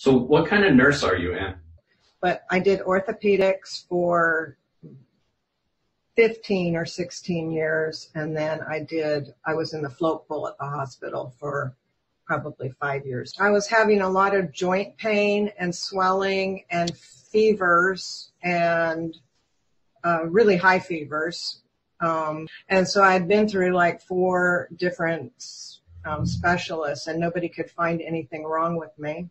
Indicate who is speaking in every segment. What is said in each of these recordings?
Speaker 1: So, what kind of nurse are you, Ann?
Speaker 2: But I did orthopedics for 15 or 16 years. And then I did, I was in the float pool at the hospital for probably five years. I was having a lot of joint pain and swelling and fevers and uh, really high fevers. Um, and so I'd been through like four different um, specialists and nobody could find anything wrong with me.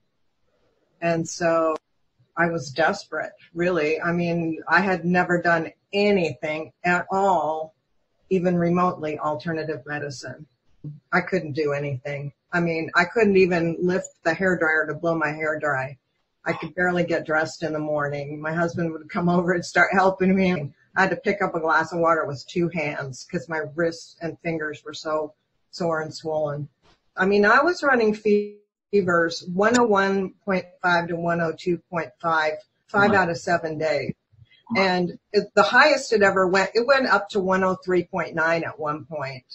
Speaker 2: And so I was desperate, really. I mean, I had never done anything at all, even remotely alternative medicine. I couldn't do anything. I mean, I couldn't even lift the hair dryer to blow my hair dry. I could barely get dressed in the morning. My husband would come over and start helping me. I had to pick up a glass of water with two hands because my wrists and fingers were so sore and swollen. I mean, I was running fevers 101.5 to 102.5, five out of seven days. And it, the highest it ever went, it went up to 103.9 at one point,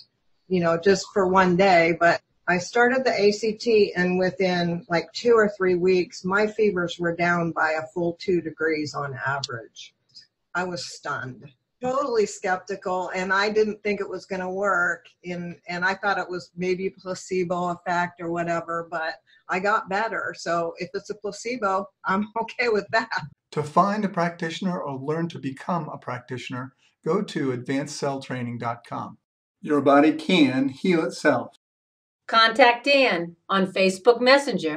Speaker 2: you know, just for one day. But I started the ACT and within like two or three weeks, my fevers were down by a full two degrees on average. I was stunned, totally skeptical, and I didn't think it was going to work. In, and I thought it was maybe placebo effect or whatever, but I got better. So if it's a placebo, I'm okay with that.
Speaker 3: To find a practitioner or learn to become a practitioner, go to advancedcelltraining.com. Your body can heal itself.
Speaker 4: Contact Dan on Facebook Messenger